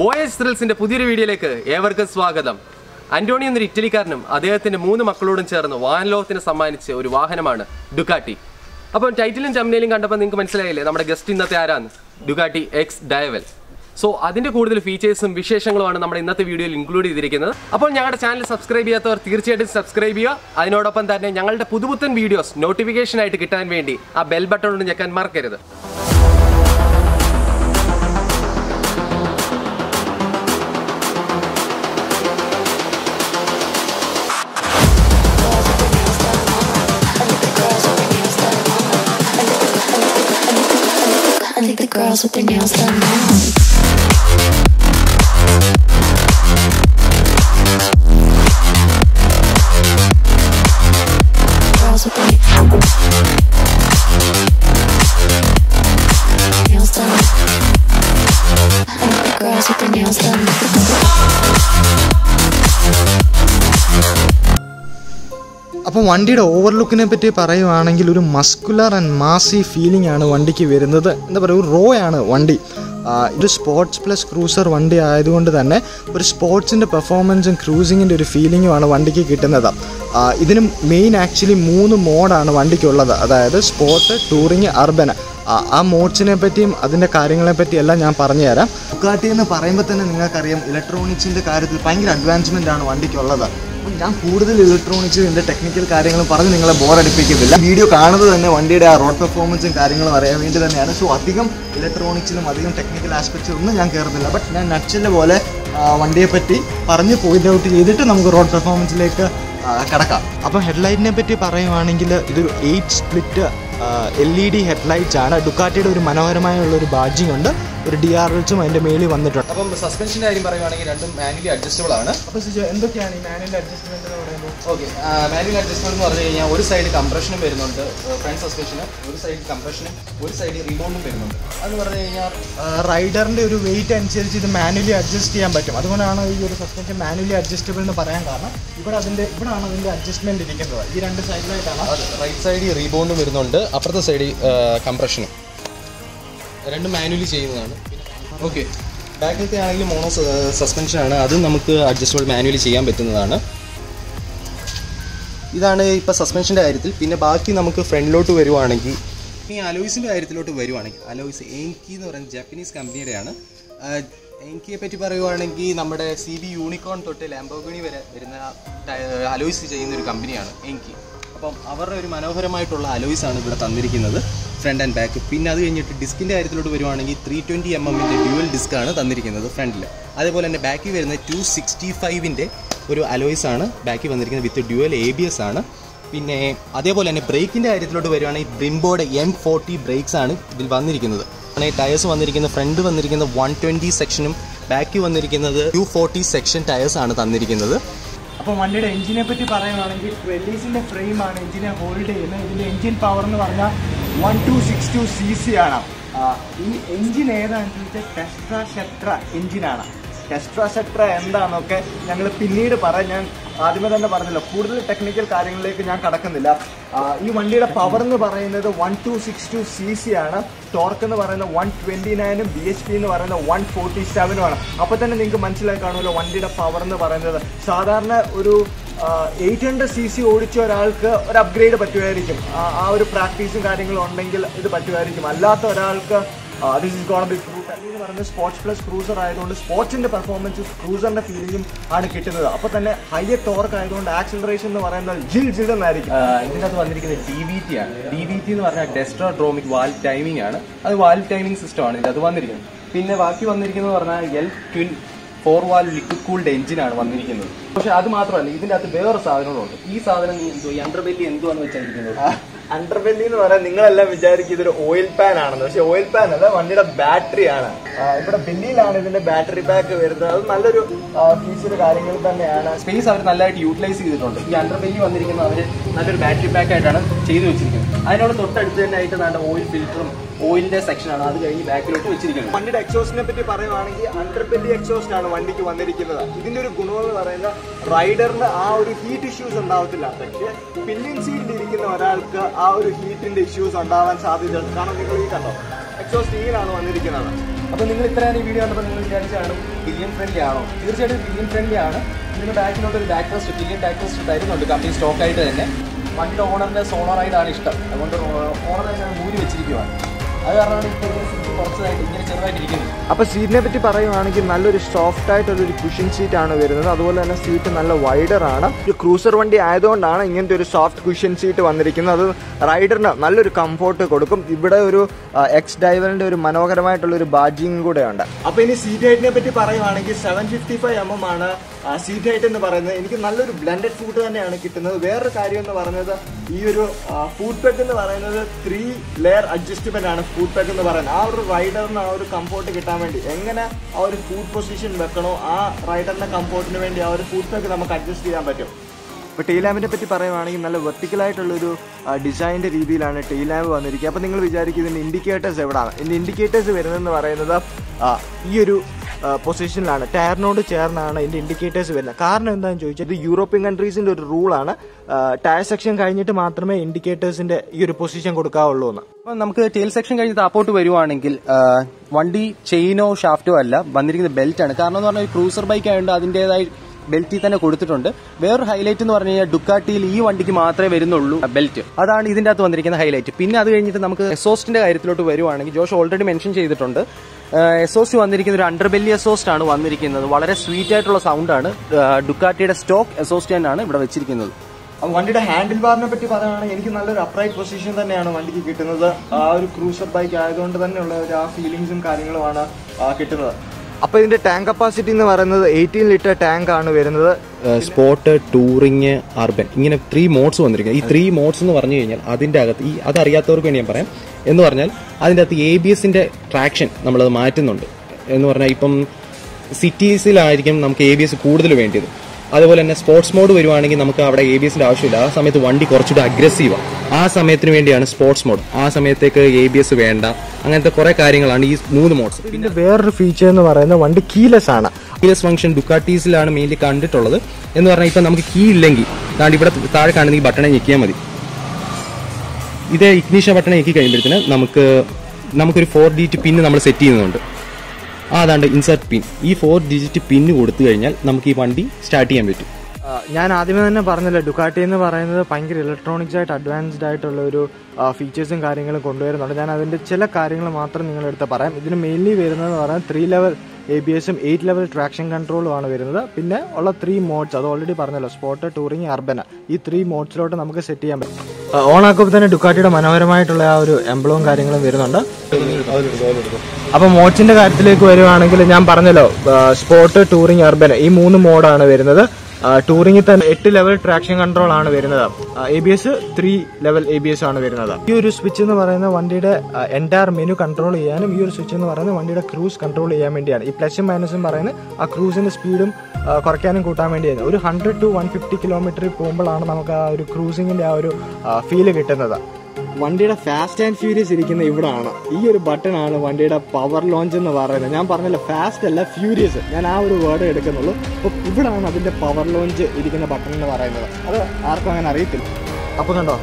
Voyage ത്രിൽസിന്റെ പുതിയൊരു വീഡിയോയിലേക്ക് ഏവർക്കും സ്വാഗതം. അന്റോണി എന്നൊരു ഇറ്റലിക്കാരനും അദ്ദേഹത്തിന്റെ മൂന്ന് മക്കളോടും ചേർന്ന് വാഹനലോകത്തിന് സമ്മാനിച്ച ഒരു വാഹനമാണ് ഡുക്കാട്ടി അപ്പം ടൈറ്റിലും ചമ്മനയിലും കണ്ടപ്പോൾ നിങ്ങൾക്ക് മനസ്സിലായില്ലേ? നമ്മുടെ ഗസ്റ്റ് ഇന്നത്തെ ആരാണ്? ഡുക്കാട്ടി എക്സ് ഡയവൽ സോ അതിന്റെ കൂടുതൽ ഫീച്ചേഴ്സും വിശേഷങ്ങളുമാണ് നമ്മുടെ ഇന്നത്തെ വീഡിയോയിൽ ഇൻക്ലൂഡ് ചെയ്തിരിക്കുന്നത്. അപ്പോൾ ഞങ്ങളുടെ ചാനൽ സബ്സ്ക്രൈബ് ചെയ്യാത്തവർ തീർച്ചയായിട്ടും സബ്സ്ക്രൈബ് ചെയ്യുക. അതിനോടൊപ്പം തന്നെ ഞങ്ങളുടെ പുതുപുത്തൻ വീഡിയോസ് നോട്ടിഫിക്കേഷൻ ആയിട്ട് കിട്ടാൻ വേണ്ടി ആ ബെൽ ബട്ടൺ കൊണ്ട് ഞെക്കാൻ മറക്കരുത്. Think the girls with their nails done now. അപ്പോൾ വണ്ടിയുടെ ഓവർലുക്കിനെ പറ്റി പറയുവാണെങ്കിൽ ഒരു മസ്കുലർ ആൻഡ് മാസി ഫീലിംഗ് ആണ് വണ്ടിക്ക് വരുന്നത്. എന്താ പറയുക ഒരു റോ ആണ് വണ്ടി. ഇത് സ്പോർട്സ് പ്ലസ് ക്രൂസർ വണ്ടി ആയതുകൊണ്ട് തന്നെ ഒരു സ്പോർട്സിന്റെ പെർഫോമൻസും ക്രൂസിങ്ങിന്റെ ഒരു ഫീലിങ്ങുമാണ് വണ്ടിക്ക് കിട്ടുന്നത്. ഇതിനും മെയിൻ ആക്ച്വലി മൂന്ന് മോഡാണ് വണ്ടിക്കുള്ളത്. അതായത് സ്പോർട്സ് ടൂറിങ് അർബൻ ആ മോഡ്സിനെ പറ്റിയും അതിന്റെ കാര്യങ്ങളെ പറ്റിയും എല്ലാം ഞാൻ പറഞ്ഞുതരാം. ബുക്കാട്ടി എന്ന് പറയുമ്പോൾ തന്നെ നിങ്ങൾക്കറിയാം ഇലക്ട്രോണിക്സിന്റെ കാര്യത്തിൽ ഭയങ്കര അഡ്വാൻസ്മെന്റ് ആണ് വണ്ടിക്കുള്ളത്. ഞാൻ കൂടുതൽ ഇലക്ട്രോണിക്സ് എന്റെ ടെക്നിക്കൽ കാര്യങ്ങളും പറഞ്ഞ് നിങ്ങളെ ബോറടിപ്പിക്കുന്നില്ല വീഡിയോ കാണുന്നത് തന്നെ വണ്ടിയുടെ ആ റോഡ് പെർഫോമൻസും കാര്യങ്ങളും അറിയാൻ വേണ്ടി തന്നെയാണ്. സോ അധികം ഇലക്ട്രോണിക്സിലും അധികം ടെക്നിക്കൽ ആസ്പെക്ട്സിലും ഒന്നും ഞാൻ കയറുന്നില്ല ബട്ട് ഞാൻ നച്ചിലെ പോലെ വണ്ടിയെ പറ്റി പറഞ്ഞ് പോയിന്റ് ഔട്ട് ചെയ്തിട്ട് നമുക്ക് റോഡ് പെർഫോമൻസിലേക്ക് കിടക്കാം. അപ്പോൾ ഹെഡ്ലൈറ്റിനെ പറ്റി പറയുവാണെങ്കിൽ ഇതൊരു eight split L E D headlights ആണ്. ഡുക്കാറ്റിയുടെ ഒരു മനോഹരമായുള്ള ഒരു ബാജിംഗ് ഉണ്ട്. ഒരു ഡി ആർ എൽസും അതിന്റെ മേളിൽ വന്നിട്ടുണ്ട്. അപ്പം സസ്പെൻഷന്റെ കാര്യം പറയുവാണെങ്കിൽ രണ്ടും മാനുവലി അഡ്ജസ്റ്റബിൾ ആണ്. അപ്പോൾ എന്തൊക്കെയാണ് ഈ മാനുവൽ അഡ്ജസ്റ്റ്മെന്റ് എന്ന് പറയുമ്പോൾ ഓക്കെ മാനുവൽ അഡ്ജസ്റ്റ്മെന്റ് എന്ന് പറഞ്ഞു കഴിഞ്ഞാൽ ഒരു സൈഡ് കംപ്രഷനും വരുന്നുണ്ട് ഫ്രണ്ട് സസ്പെൻഷന് ഒരു സൈഡ് കംപ്രഷനും ഒരു സൈഡ് റീബൗണ്ടും വരുന്നുണ്ട്. അതെന്ന് പറഞ്ഞു കഴിഞ്ഞാൽ റൈഡറിന്റെ ഒരു വെയിറ്റ് അനുസരിച്ച് ഇത് മാനുവലി അഡ്ജസ്റ്റ് ചെയ്യാൻ പറ്റും. അതുകൊണ്ടാണ് ഈ ഒരു സസ്പെൻഷൻ മാനുവലി അഡ്ജസ്റ്റബിൾ എന്ന് പറയാൻ കാരണം ഇവിടെ അതിന്റെ ഇവിടെയാണ് അതിന്റെ അഡ്ജസ്റ്റ്മെന്റ് ഇരിക്കുന്നത്. ഈ രണ്ട് സൈഡിലായിട്ടാണ് റൈറ്റ് സൈഡിൽ റീബോണ്ടും വരുന്നുണ്ട് അപ്പുറത്തെ സൈഡിൽ കംപ്രഷനും രണ്ടും മാനുവലി ചെയ്യുന്നതാണ്. ഓക്കെ ബാക്കിലത്തെ ആണെങ്കിൽ മോണോ സസ്പെൻഷൻ ആണ്. അത് നമുക്ക് അഡ്ജസ്റ്റബിൾ മാനുവലി ചെയ്യാൻ പറ്റുന്നതാണ്. ഇതാണ് ഇപ്പോൾ സസ്പെൻഷന്റെ കാര്യത്തിൽ. പിന്നെ ബാക്കി നമുക്ക് ഫ്രണ്ടിലോട്ട് വരുവാണെങ്കിൽ ഈ അലോയ്സിന്റെ കാര്യത്തിലോട്ട് വരുവാണെങ്കിൽ അലോയ്സ് എൻകി എന്ന് പറയുന്ന ജാപ്പനീസ് കമ്പനിയുടെയാണ്. എൻകിയെ പറ്റി പറയുവാണെങ്കിൽ നമ്മുടെ സി ബി യൂണിക്കോൺ തൊട്ട് ലാംബോഗിണി വരെ വരുന്ന അലോയ്സ് ചെയ്യുന്ന ഒരു കമ്പനിയാണ് എൻകി അപ്പം അവരുടെ ഒരു മനോഹരമായിട്ടുള്ള അലോയ്സ് ആണ് ഇവിടെ തന്നിരിക്കുന്നത്. ഫ്രണ്ട് ആൻഡ് ബാക്ക് പിന്നെ അത് കഴിഞ്ഞിട്ട് ഡിസ്കിന്റെ കാര്യത്തിലോട്ട് വരുവാണെങ്കിൽ ത്രീ ട്വന്റി എം എമ്മിന്റെ ഡ്യുവൽ ഡിസ്ക് ആണ് തന്നിരിക്കുന്നത് ഫ്രണ്ടിൽ അതേപോലെ തന്നെ ബാക്കിൽ വരുന്ന ടു സിക്സ്റ്റി ഫൈവിന്റെ ഒരു അലോയ്സ് ആണ് ബാക്കിൽ വന്നിരിക്കുന്നത് with dual A B S ആണ്. പിന്നെ അതേപോലെ തന്നെ ബ്രേക്കിന്റെ കാര്യത്തിലോട്ട് വരുവാണെങ്കിൽ ബ്രിംബോയുടെ എം ഫോർട്ടി ബ്രേക്സ് ആണ് ഇതിൽ വന്നിരിക്കുന്നത്. ഈ ടയേഴ്സ് വന്നിരിക്കുന്നത് ഫ്രണ്ട് വന്നിരിക്കുന്ന വൺ ട്വന്റി സെക്ഷനും ബാക്കിൽ വന്നിരിക്കുന്നത് ടു ഫോർട്ടി സെക്ഷൻ ടയേഴ്സ് ആണ് തന്നിരിക്കുന്നത്. അപ്പോൾ വണ്ടിയുടെ എഞ്ചിനെ പറ്റി പറയുകയാണെങ്കിൽ ട്വൽവീസിന്റെ ഫ്രെയിമാണ് എഞ്ചിനെ ഹോൾഡ് ചെയ്യുന്നത്. ഇതിന്റെ എഞ്ചിൻ പവർ എന്ന് പറഞ്ഞാൽ one two six two C C ആണ്. ഈ എഞ്ചിൻ ഏതാണെന്ന് ചോദിച്ചാൽ ടെസ്ട്ര ഷെട്ര എഞ്ചിനാണ് ടെസ്ട്ര ഷെട്ര എന്താണെന്നൊക്കെ ഞങ്ങൾ പിന്നീട് പറയാം. ഞാൻ ആദ്യമേ തന്നെ പറഞ്ഞല്ലോ കൂടുതൽ ടെക്നിക്കൽ കാര്യങ്ങളിലേക്ക് ഞാൻ കടക്കുന്നില്ല. ഈ വണ്ടിയുടെ പവർ എന്ന് പറയുന്നത് one two six two C C ആണ്. ടോർക്ക് എന്ന് പറയുന്നത് വൺ ട്വന്റി നയനും ബി എച്ച് പി എന്ന് പറയുന്നത് വൺ ഫോർട്ടി സെവനും ആണ്. അപ്പോൾ തന്നെ നിങ്ങൾക്ക് മനസ്സിലായി കാണുമല്ലോ വണ്ടിയുടെ പവർ എന്ന് പറയുന്നത്. സാധാരണ ഒരു എയ്റ്റ് ഹൺഡ്രഡ് സി സി ഓടിച്ച ഒരാൾക്ക് ഒരു അപ്ഗ്രേഡ് പറ്റുമായിരിക്കും. ആ ഒരു പ്രാക്ടീസും കാര്യങ്ങളും ഉണ്ടെങ്കിൽ ഇത് പറ്റുമായിരിക്കും. അല്ലാത്ത ഒരാൾക്ക് ദിസ് ഇസ് ഗോൺ ബി എന്ന് പറയുന്നത് സ്പോർട്സ് പ്ലസ് ക്രൂസർ ആയതുകൊണ്ട് സ്പോർട്സിന്റെ പെർഫോമൻസ് ക്രൂസറിന്റെ ഫീലിംഗും ആണ് കിട്ടുന്നത്. അപ്പോൾ തന്നെ ഹയർ ടോർക്ക് ആയതുകൊണ്ട് ആക്സിലറേഷൻ എന്ന് പറയുന്നത് ജിൽ ജിൽ എന്നായിരിക്കും. ഇതിനകത്ത് വന്നിരിക്കുന്നത് ഡി വി ടി ആണ്. ഡി വി ടി എന്ന് പറഞ്ഞാൽ ഡെസ്ട്രോ ഡ്രോമിക് വാൽ ടൈമിംഗ് ആണ്. അത് വാൽ ടൈമിംഗ് സിസ്റ്റം ആണ്. ഇതിനകത്ത് വന്നിരിക്കുന്നത്. പിന്നെ ബാക്കി വന്നിരിക്കുന്നത് പറഞ്ഞാൽ L twin four valve liquid cooled എഞ്ചിനാണ് വന്നിരിക്കുന്നത്. പക്ഷെ അത് മാത്രമല്ല ഇതിന്റെ അകത്ത് വേറെ സാധനങ്ങളുണ്ട് ഈ സാധനം എന്തോ അണ്ടർബെല്ലി എന്തുവാന്ന് വെച്ചായിരിക്കുന്നത് അണ്ടർബെല്ലി എന്ന് പറയാൻ നിങ്ങളെല്ലാം വിചാരിക്കും ഇതൊരു ഓയിൽ പാൻ ആണെന്ന്. പക്ഷെ ഓയിൽ പാൻ അല്ല വണ്ടിയുടെ ബാറ്ററി ആണ്. ഇവിടെ ബെല്ലിയിലാണ് ഇതിന്റെ ബാറ്ററി പാക്ക് വരുന്നത്. അത് നല്ലൊരു ഫീച്ചർ കാര്യങ്ങൾ തന്നെയാണ്. സ്പേസ് അവർ നല്ലതായിട്ട് യൂട്ടിലൈസ് ചെയ്തിട്ടുണ്ട്. ഈ അണ്ടർബെല്ലി വന്നിരിക്കുന്നത് അവർ നല്ലൊരു ബാറ്ററി പാക്ക് ആയിട്ടാണ് ചെയ്തു വെച്ചിരിക്കുന്നത്. അതിനോട് തൊട്ടടുത്ത് തന്നെ ആയിട്ട് നല്ല ഓയിൽ ഫിൽറ്ററും ഓയിലിന്റെ സെക്ഷനാണ് അത് കഴിഞ്ഞ് ബാക്കിലോട്ട് വെച്ചിരിക്കുന്നത് വണ്ടിയുടെ എക്സോസ്റ്റിനെ പറ്റി പറയുവാണെങ്കിൽ അണ്ടർബെല്ലി എക്സോസ്റ്റ് ആണ് വണ്ടിക്ക് വന്നിരിക്കുന്നത്. ഇതിന്റെ ഒരു ഗുണം എന്ന് പറയുന്നത് റൈഡറിന് ആ ഒരു ഹീറ്റ് ഇഷ്യൂസ് ഉണ്ടാവത്തില്ല. പക്ഷേ പില്ലിൻ സീറ്റിൽ ഇരിക്കുന്ന ഒരാൾക്ക് ആ ഒരു ഹീറ്റിന്റെ ഇഷ്യൂസ് ഉണ്ടാവാൻ സാധ്യത കാരണം നിങ്ങൾ ഈ കണ്ടോ എക്സോസ്റ്റ് ഇങ്ങനെയാണ് വന്നിരിക്കുന്നത്. അപ്പോൾ നിങ്ങൾ ഇത്രയാണ് ഈ വീഡിയോ കണ്ടപ്പോൾ നിങ്ങൾ വിചാരിച്ചാണ് പില്ലിയൻ ഫ്രണ്ട്ലി ആണോ? തീർച്ചയായിട്ടും പില്ലിയൻ ഫ്രണ്ട്ലി ആണ്. ഇതിന് ബാക്കിലോട്ട് ഒരു back rest pillion back rest തരുന്നുണ്ട് കമ്പനി സ്റ്റോക്കായിട്ട് തന്നെ. വണ്ടിയുടെ ഓണറിന്റെ സോണോ റൈഡാണ് ഇഷ്ടം. അതുകൊണ്ട് ഓണർ തന്നെ മൂടി വെച്ചിരിക്കുവാണ്. അത് കാരണമാണ് ഇപ്പോൾ ഇതിന് സീറ്റ് കുറച്ചതായിട്ട് ഇങ്ങനെ ചെറുതായിട്ടിരിക്കുന്നത്. അപ്പോൾ സീറ്റിനെ പറ്റി പറയുവാണെങ്കിൽ നല്ലൊരു സോഫ്റ്റ് ആയിട്ടുള്ള ഒരു കുഷൻ സീറ്റ് ആണ് വരുന്നത്. അതുപോലെ തന്നെ സീറ്റ് നല്ല വൈഡർ ആണ്. ഒരു ക്രൂസർ വണ്ടി ആയതുകൊണ്ടാണ് ഇങ്ങനത്തെ ഒരു സോഫ്റ്റ് കുഷൻ സീറ്റ് വന്നിരിക്കുന്നത്. അത് റൈഡറിന് നല്ലൊരു കംഫോർട്ട് കൊടുക്കും. ഇവിടെ ഒരു എക്സ് ഡൈവറിന്റെ ഒരു മനോഹരമായിട്ടുള്ള ഒരു ബാജിങ് കൂടെ ഉണ്ട് അപ്പോൾ ഇനി സീറ്റ് ഹൈറ്റിനെ പറ്റി പറയുവാണെങ്കിൽ seven fifty five M M ആണ് സീറ്റ് ഹൈറ്റ് എന്ന് പറയുന്നത്. എനിക്ക് നല്ലൊരു ബ്ലെൻഡഡ് ഫുഡ് തന്നെയാണ് കിട്ടുന്നത്. വേറൊരു കാര്യം എന്ന് പറയുന്നത് ഈ ഒരു ഫുഡ് പെക്ക് എന്ന് പറയുന്നത് ത്രീ ലെയർ അഡ്ജസ്റ്റ്മെന്റ് ആണ്. ഫുഡ് പെക്ക് എന്ന് പറയുന്നത് ആ ഒരു റൈഡറിന് ആ ഒരു കംഫോർട്ട് കിട്ടാൻ വേണ്ടി. എങ്ങനെ ആ ഒരു ഫുഡ് പൊസിഷൻ വെക്കണോ ആ റൈഡറിന്റെ കംഫോർട്ടിന് വേണ്ടി ആ ഒരു ഫുഡ് പെക്ക് നമുക്ക് അഡ്ജസ്റ്റ് ചെയ്യാൻ പറ്റും. ഇപ്പോൾ ടീ ലാമ്പിനെ പറ്റി പറയുവാണെങ്കിൽ നല്ല വെർട്ടിക്കലായിട്ടുള്ളൊരു ഡിസൈന്റെ രീതിയിലാണ് ടീ ലാമ്പ് വന്നിരിക്കുക. അപ്പോൾ നിങ്ങൾ വിചാരിക്കും ഇതിന്റെ ഇൻഡിക്കേറ്റേഴ്സ് എവിടെയാണ് ഇതിന്റെ ഇൻഡിക്കേറ്റേഴ്സ് വരുന്നതെന്ന് പറയുന്നത് ഈ ഒരു പൊസിഷനിലാണ് ടയറിനോട് ചേർന്നാണ് ഇതിന്റെ ഇൻഡിക്കേറ്റേഴ്സ് വരുന്നത്. കാരണം എന്താണെന്ന് ചോദിച്ചാൽ ഇത് യൂറോപ്യൻ കൺട്രീസിന്റെ ഒരു റൂളാണ് ടയർ സെക്ഷൻ കഴിഞ്ഞിട്ട് മാത്രമേ ഇൻഡിക്കേറ്റേഴ്സിന്റെ ഈ ഒരു പൊസിഷൻ കൊടുക്കാവുള്ളൂ എന്ന്. അപ്പം നമുക്ക് ടെയിൽ സെക്ഷൻ കഴിഞ്ഞ് താപ്പോട്ട് വരുവാണെങ്കിൽ വണ്ടി ചെയിനോ ഷാഫ്റ്റോ അല്ല വന്നിരിക്കുന്ന ബെൽറ്റ് ആണ്. കാരണം എന്ന് പറഞ്ഞാൽ ക്രൂസർ ബൈക്ക് ആയതുകൊണ്ട് അതിന്റെതായി ബെൽറ്റിൽ തന്നെ കൊടുത്തിട്ടുണ്ട്. വേറൊരു ഹൈലൈറ്റ് എന്ന് പറഞ്ഞു കഴിഞ്ഞാൽ ഡുക്കാട്ടിയിൽ ഈ വണ്ടിക്ക് മാത്രമേ വരുന്നുള്ളൂ ബെൽറ്റ് അതാണ് ഇതിന്റെ അകത്ത് വന്നിരിക്കുന്ന ഹൈലൈറ്റ് പിന്നെ അത് കഴിഞ്ഞിട്ട് നമുക്ക് എക്സോസ്റ്റിന്റെ കാര്യത്തിലോട്ട് വരുവാണെങ്കിൽ ജോഷ് ഓൾറെഡി മെൻഷൻ ചെയ്തിട്ടുണ്ട്. എസോസ്റ്റ് വന്നിരിക്കുന്ന ഒരു അണ്ടർബെല്ലി എസോസ്റ്റ് ആണ് വന്നിരിക്കുന്നത്. വളരെ സ്വീറ്റ് ആയിട്ടുള്ള സൗണ്ട് സൗണ്ടാണ് ഡുക്കാട്ടിയുടെ സ്റ്റോക്ക് എസോസ്റ്റ് തന്നെയാണ് ഇവിടെ വെച്ചിരിക്കുന്നത്. വണ്ടിയുടെ ഹാൻഡിൽ ബാറിനെ പറ്റി പറയുകയാണെങ്കിൽ എനിക്ക് നല്ലൊരു അപ്രൈറ്റ് പൊസിഷൻ തന്നെയാണ് വണ്ടിക്ക് കിട്ടുന്നത്. ആ ഒരു ക്രൂസർ ബൈക്ക് ആയതുകൊണ്ട് തന്നെയുള്ള ഒരു ആ ഫീലിങ്സും കാര്യങ്ങളുമാണ് കിട്ടുന്നത്. അപ്പോൾ ഇതിന്റെ ടാങ്ക് കപ്പാസിറ്റി എന്ന് പറയുന്നത് എയ്റ്റീൻ ലിറ്റർ ടാങ്ക് ആണ് വരുന്നത്. സ്പോട്ട് ടൂറിങ് അർബൻ ഇങ്ങനെ ത്രീ മോഡ്സ് വന്നിരിക്കുന്നത് ഈ ത്രീ മോഡ്സ് എന്ന് പറഞ്ഞു കഴിഞ്ഞാൽ അതിന്റെ അകത്ത് ഈ അതറിയാത്തവർക്ക് വേണ്ടി ഞാൻ പറയാം. എന്ന് പറഞ്ഞാൽ അതിന്റെ അകത്ത് എ ബി എസിന്റെ ട്രാക്ഷൻ നമ്മളത് മാറ്റുന്നുണ്ട്. എന്ന് പറഞ്ഞാൽ ഇപ്പം സിറ്റീസിലായിരിക്കും നമുക്ക് എ ബി എസ് കൂടുതൽ വേണ്ടിയത്. അതുപോലെ തന്നെ സ്പോർട്സ് മോഡ് വരുവാണെങ്കിൽ നമുക്ക് അവിടെ എ ബി എസിന്റെ ആവശ്യമില്ല. ആ സമയത്ത് വണ്ടി കുറച്ചുകൂടി അഗ്രസീവാണ് ആ. സമയത്തിന് വേണ്ടിയാണ് സ്പോർട്സ് മോഡ് ആ സമയത്തേക്ക് എ ബി എസ് വേണ്ട. അങ്ങനത്തെ കുറെ കാര്യങ്ങളാണ് ഈ മൂന്ന് മോഡ്സ് പിന്നെ വേറൊരു ഫീച്ചർ എന്ന് പറയുന്നത് വണ്ടി കീലെസ് ആണ്. കീലെസ് ഫംഗ്ഷൻ ഡുക്കാട്ടീസിലാണ് മെയിൻലി കണ്ടിട്ടുള്ളത്. എന്ന് പറഞ്ഞാൽ ഇപ്പം നമുക്ക് കീ ഇല്ലെങ്കിൽ താണ്ട് ഇവിടെ താഴെ കാണുന്ന ഈ ബട്ടണെ ഞെക്കിയാൽ മതി. ഇതേ ഇഗ്നീഷ ബട്ടണെ ഞെക്കി കഴിയുമ്പോഴത്തേന് നമുക്ക് നമുക്കൊരു ഫോർ ഡി ടി പിന്ന് നമ്മൾ സെറ്റ് ചെയ്യുന്നുണ്ട്. അതാണ്ട് ഇൻസെർട്ട് പിൻ ഈ ഫോർ ഡിജിറ്റ് പിന്ന് കൊടുത്തു കഴിഞ്ഞാൽ നമുക്ക് ഈ വണ്ടി സ്റ്റാർട്ട് ചെയ്യാൻ പറ്റും. ഞാൻ ആദ്യമേ തന്നെ പറഞ്ഞല്ലോ ഡുക്കാട്ടി എന്ന് പറയുന്നത് ഭയങ്കര ഇലക്ട്രോണിക്സ് ആയിട്ട് അഡ്വാൻസ്ഡ് ആയിട്ടുള്ള ഒരു ഫീച്ചേഴ്സും കാര്യങ്ങളും കൊണ്ടുവരുന്നുണ്ട്. ഞാൻ അതിന്റെ ചില കാര്യങ്ങൾ മാത്രം നിങ്ങളെടുത്ത് പറയാം. ഇതിന് മെയിൻലി വരുന്നത് പറയാൻ ത്രീ ലെവൽ എ ബി എസും എയ്റ്റ് ലെവൽ ട്രാക്ഷൻ കൺട്രോളും ആണ് വരുന്നത്. പിന്നെ ഉള്ള ത്രീ മോഡ്സ് അത് ഓൾറെഡി പറഞ്ഞല്ലോ സ്പോട്ട് ടൂറിങ് അർബന ഈ ത്രീ മോഡ്സിലോട്ട് നമുക്ക് സെറ്റ് ചെയ്യാൻ പറ്റും. ഓൺ ആക്കുമ്പോൾ തന്നെ ഡുക്കാട്ടിയുടെ മനോഹരമായിട്ടുള്ള ആ ഒരു എംബ്ലവും കാര്യങ്ങളും വരുന്നുണ്ട്. അപ്പൊ മോഡ്സിന്റെ കാര്യത്തിലേക്ക് വരുവാണെങ്കിൽ ഞാൻ പറഞ്ഞല്ലോ സ്പോട്ട് ടൂറിംഗ് അർബൻ ഈ മൂന്ന് മോഡാണ് വരുന്നത്. ടൂറിംഗിൽ തന്നെ എട്ട് ലെവൽ ട്രാക്ഷൻ കൺട്രോൾ ആണ് വരുന്നത്. A B S three level A B S ആണ് വരുന്നത്. ഈ ഒരു സ്വിച്ച് എന്ന് പറയുന്ന വണ്ടിയുടെ എന്റയർ മെനു കൺട്രോൾ ചെയ്യാനും ഈ ഒരു സ്വിച്ച് എന്ന് പറയുന്നത് വണ്ടിയുടെ ക്രൂസ് കൺട്രോൾ ചെയ്യാൻ വേണ്ടിയാണ്. ഈ പ്ലസും മൈനസും പറയുന്നത് ആ ക്രൂസിന്റെ സ്പീഡും കുറയ്ക്കാനും കൂട്ടാൻ വേണ്ടിയാണ്. ഒരു ഹൺഡ്രഡ് ടു വൺ ഫിഫ്റ്റി കിലോമീറ്ററിൽ പോകുമ്പോഴാണ് നമുക്ക് ആ ഒരു ക്രൂസിങ്ങിന്റെ ആ ഒരു ഫീൽ കിട്ടുന്നത്. വണ്ടിയുടെ ഫാസ്റ്റ് ആൻഡ് ഫ്യൂരിയസ് ഇരിക്കുന്ന ഇവിടാണ്. ഈ ഒരു ബട്ടൺ ആണ് വണ്ടിയുടെ പവർ ലോഞ്ച് എന്ന് പറയുന്നത്. ഞാൻ പറഞ്ഞല്ലോ ഫാസ്റ്റ് അല്ല ഫ്യൂരിയസ് ഞാൻ ആ ഒരു വേർഡ് എടുക്കുന്നുള്ളൂ. അപ്പോൾ ഇവിടാണ് അതിന്റെ പവർ ലോഞ്ച് ഇരിക്കുന്ന ബട്ടൺ എന്ന് പറയുന്നത്. അത് ആർക്കും അങ്ങനെ അറിയത്തില്ല. അപ്പോൾ കണ്ടോ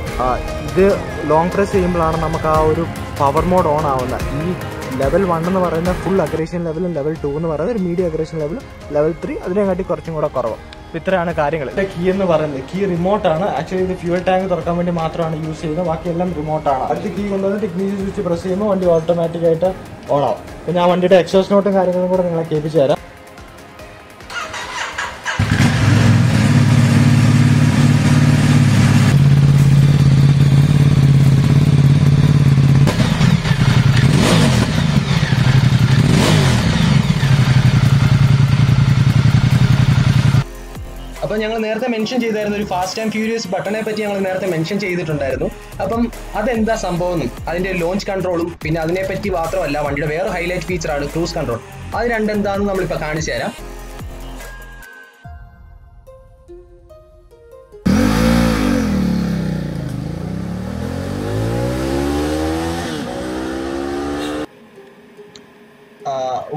ഇത് ലോങ് പ്രസ് ചെയ്യുമ്പോഴാണ് നമുക്ക് ആ ഒരു പവർ മോഡ് ഓൺ ആവുന്നത്. ഈ ലെവൽ വൺ എന്ന് പറയുന്ന ഫുൾ അഗ്രേഷൻ ലെവലും ലെവൽ ടു എന്ന് പറയുന്നത് ഒരു മീഡിയം അഗ്രേഷൻ ലെവലും ലെവൽ ത്രീ അതിനെക്കാട്ടി കുറച്ചും കൂടെ കുറവ്. ഇത്രയാണ് കാര്യങ്ങൾ കീ എന്ന് പറയുന്നത്. കീ റിമോട്ടാണ് ആക്ച്വലി ഇത് ഫ്യൂൽ ടാങ്ക് തുറക്കാൻ വേണ്ടി മാത്രമാണ് യൂസ് ചെയ്യുന്നത്. ബാക്കിയെല്ലാം റിമോട്ടാണ് അടുത്ത് കീ കൊണ്ടുവന്ന് ടെക്നീഷ്യൻ സ്വിച്ച് പ്രസ് ചെയ്യുമ്പോൾ വണ്ടി ഓട്ടോമാറ്റിക്കായിട്ട് ഓണാവും പിന്നെ ആ വണ്ടിയുടെ എക്സോസ് നോട്ടും കാര്യങ്ങളും കൂടെ നിങ്ങളെ കേൾപ്പിച്ചു തരാം. അപ്പം ഞങ്ങൾ നേരത്തെ മെൻഷൻ ചെയ്തായിരുന്നു ഒരു ഫാസ്റ്റ് ആൻഡ് ഫ്യൂരിയസ് ബട്ടണെ പറ്റി ഞങ്ങൾ നേരത്തെ മെൻഷൻ ചെയ്തിട്ടുണ്ടായിരുന്നു. അപ്പം അതെന്താ സംഭവം? എന്നും അതിന്റെ ലോഞ്ച് കൺട്രോളും പിന്നെ അതിനെപ്പറ്റി മാത്രമല്ല വണ്ടിയുടെ വേറെ ഹൈലൈറ്റ് ഫീച്ചറാണ് ക്രൂസ് കൺട്രോൾ അത് രണ്ടെന്താണെന്ന് നമ്മളിപ്പോൾ കാണിച്ചു തരാം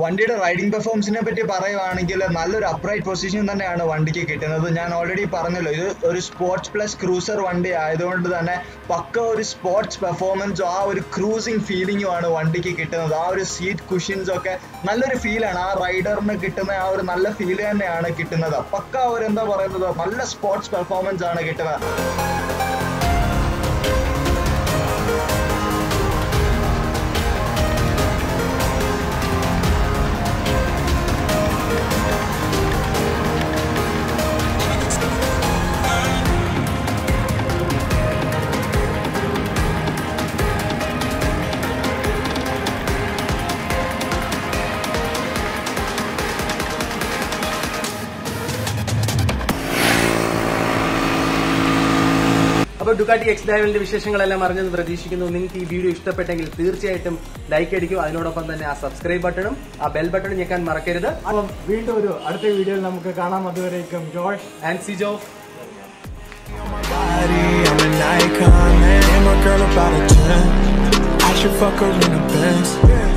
വണ്ടിയുടെ റൈഡിംഗ് പെർഫോമൻസിനെ പറ്റി പറയുവാണെങ്കിൽ നല്ലൊരു അപ്രൈറ്റ് പൊസിഷൻ തന്നെയാണ് വണ്ടിക്ക് കിട്ടുന്നത്. ഞാൻ ഓൾറെഡി പറഞ്ഞല്ലോ ഇത് ഒരു സ്പോർട്സ് പ്ലസ് ക്രൂസർ വണ്ടി ആയതുകൊണ്ട് തന്നെ പക്ക ഒരു സ്പോർട്സ് പെർഫോമൻസും ആ ഒരു ക്രൂസിംഗ് ഫീലിംഗും ആണ് വണ്ടിക്ക് കിട്ടുന്നത്. ആ ഒരു സീറ്റ് കുഷ്യൻസ് ഒക്കെ നല്ലൊരു ഫീലാണ് ആ റൈഡറിന് കിട്ടുന്ന ആ ഒരു നല്ല ഫീൽ തന്നെയാണ് കിട്ടുന്നത്. പക്ക ഒരു എന്താ പറയുന്നത്? നല്ല സ്പോർട്സ് പെർഫോമൻസ് ആണ് കിട്ടുന്നത്. ഡുക്കാട്ടി എക്സ് ഡൈവലിന്റെ വിശേഷങ്ങളെല്ലാം അറിഞ്ഞെന്ന് പ്രതീക്ഷിക്കുന്നു നിങ്ങൾക്ക് ഈ വീഡിയോ ഇഷ്ടപ്പെട്ടെങ്കിൽ തീർച്ചയായിട്ടും ലൈക്ക് അടിക്കും അതിനോടൊപ്പം തന്നെ ആ സബ്സ്ക്രൈബ് ബട്ടണും ആ ബെൽ ബട്ടണും ഞെക്കാൻ മറക്കരുത് അപ്പം വീണ്ടും ഒരു അടുത്ത വീഡിയോയിൽ നമുക്ക് കാണാം അതുവരേക്കും Josh and Sijo body, I'm an icon, man. And my girl about a 10. I should fuck her in Benz.